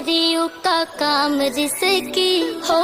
सारी का काम जिसकी हो